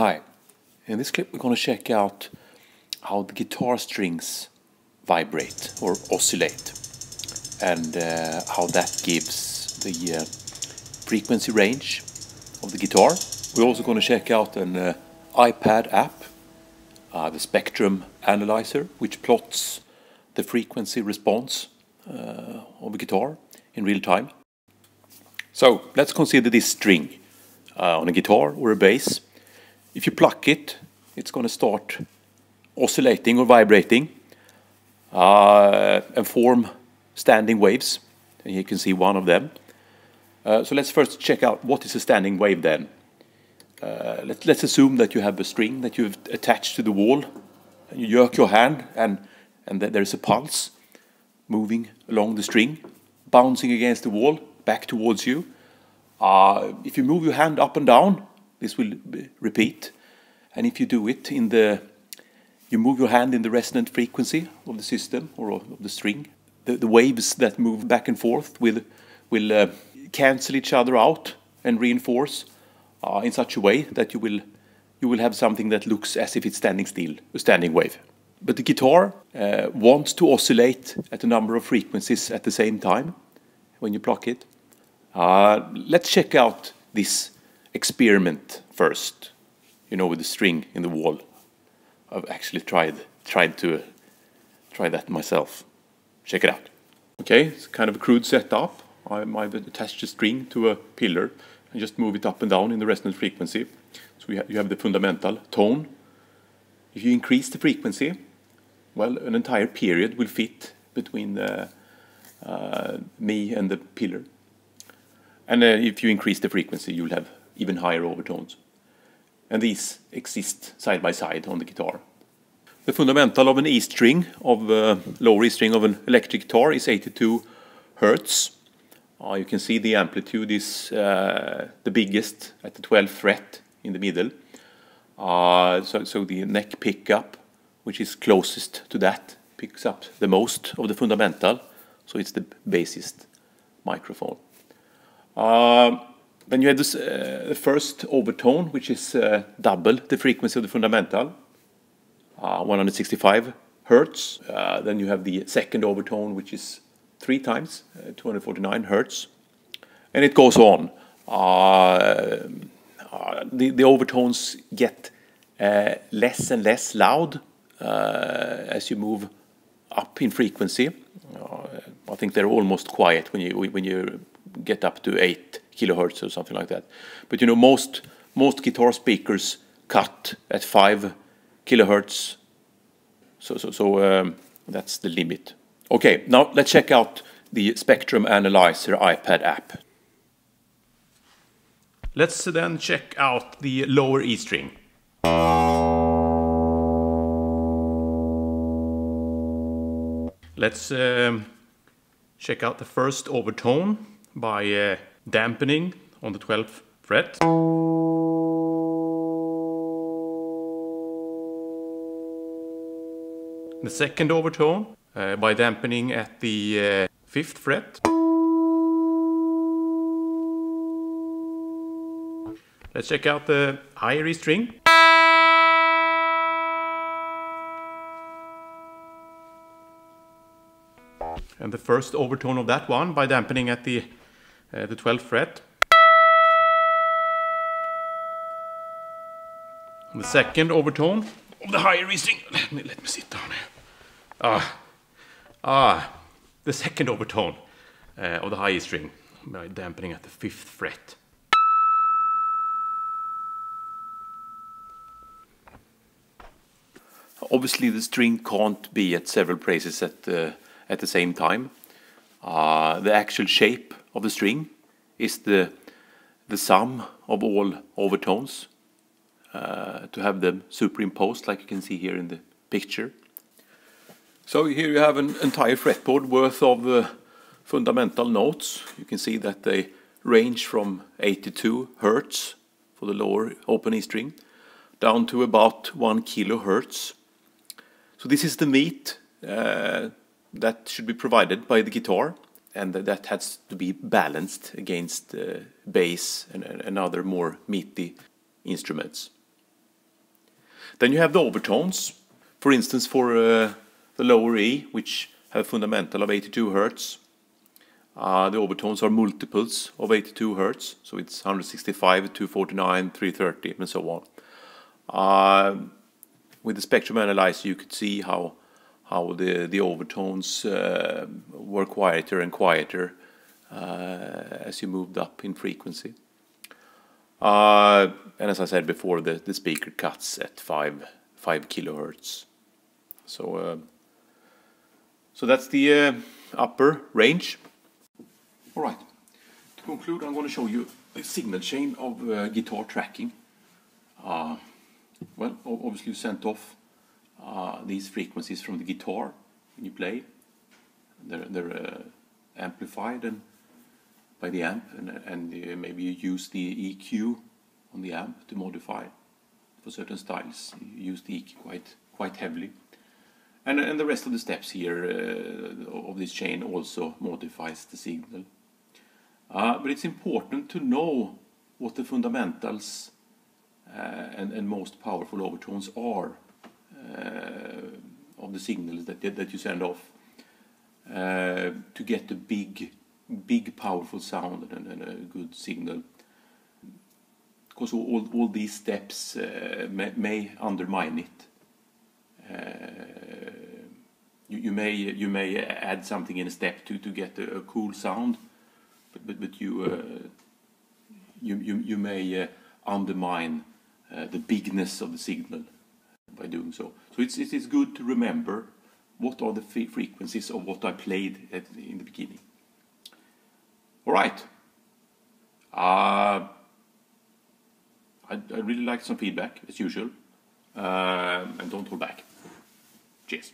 Hi. In this clip, we're going to check out how the guitar strings vibrate or oscillate and uh, how that gives the uh, frequency range of the guitar. We're also going to check out an uh, iPad app, uh, the Spectrum Analyzer, which plots the frequency response uh, of a guitar in real time. So let's consider this string uh, on a guitar or a bass if you pluck it, it's going to start oscillating or vibrating uh, and form standing waves. And you can see one of them. Uh, so let's first check out what is a standing wave then. Uh, let, let's assume that you have a string that you've attached to the wall. And you jerk your hand and, and there's a pulse moving along the string, bouncing against the wall, back towards you. Uh, if you move your hand up and down, this will repeat. And if you do it in the, you move your hand in the resonant frequency of the system or of the string, the, the waves that move back and forth will, will uh, cancel each other out and reinforce uh, in such a way that you will, you will have something that looks as if it's standing still, a standing wave. But the guitar uh, wants to oscillate at a number of frequencies at the same time when you pluck it. Uh, let's check out this experiment first, you know, with the string in the wall. I've actually tried tried to try that myself. Check it out. Okay, it's kind of a crude setup. I've attached a string to a pillar and just move it up and down in the resonant frequency. So ha you have the fundamental tone. If you increase the frequency, well, an entire period will fit between the, uh, me and the pillar. And uh, if you increase the frequency, you'll have even higher overtones. And these exist side by side on the guitar. The fundamental of an E string, of a lower E string of an electric guitar is 82 Hertz. Uh, you can see the amplitude is uh, the biggest at the 12th fret in the middle. Uh, so, so the neck pickup, which is closest to that, picks up the most of the fundamental. So it's the bassist microphone. Uh, then you have this, uh, the first overtone, which is uh, double the frequency of the fundamental, uh, 165 hertz. Uh, then you have the second overtone, which is three times, uh, 249 hertz. And it goes on. Uh, the, the overtones get less and less loud as you move up in frequency. I think they're almost quiet when you when you get up to eight kilohertz or something like that. But you know, most most guitar speakers cut at five kilohertz. So so so um, that's the limit. Okay, now let's check out the Spectrum Analyzer iPad app. Let's then check out the lower E string. Let's um, check out the first overtone by uh, dampening on the 12th fret. The second overtone uh, by dampening at the uh, 5th fret. Let's check out the higher E string. And the first overtone of that one by dampening at the uh, the 12th fret. The second overtone of the higher E string. Let me, let me sit down here. Ah, ah, the second overtone uh, of the high E string by dampening at the fifth fret. Obviously, the string can't be at several places at the, at the same time. Uh, the actual shape of the string is the the sum of all overtones uh, to have them superimposed like you can see here in the picture. So here you have an entire fretboard worth of uh, fundamental notes. You can see that they range from 82 Hertz for the lower open E string down to about 1 kilohertz. So this is the meat uh, that should be provided by the guitar and that has to be balanced against uh, bass and, and other more meaty instruments. Then you have the overtones. For instance, for uh, the lower E, which have a fundamental of 82 Hertz, uh, the overtones are multiples of 82 Hertz, so it's 165, 249, 330, and so on. Uh, with the spectrum analyzer, you could see how how the the overtones uh, were quieter and quieter uh, as you moved up in frequency. Uh, and as I said before, the, the speaker cuts at five five kilohertz. So uh, so that's the upper range. All right. To conclude, I'm going to show you the signal chain of uh, guitar tracking. Uh, well, obviously sent off uh, these frequencies from the guitar when you play. They're, they're uh, amplified and by the amp, and, and uh, maybe you use the EQ on the amp to modify for certain styles. You use the EQ quite quite heavily. And, and the rest of the steps here uh, of this chain also modifies the signal. But it's important to know what the fundamentals uh, and, and most powerful overtones are of the signals that, that you send off uh, to get a big, big powerful sound and, and a good signal. Because all, all these steps uh, may, may, undermine it. You, you, may you may add something in a step to, to get a, a cool sound, but but, but you, uh, you you you may uh, undermine uh, the bigness of the signal by doing so. So it's, it is good to remember what are the frequencies of what I played at, in the beginning. All right. Uh, I, I really like some feedback, as usual. Uh, and don't hold back. Cheers.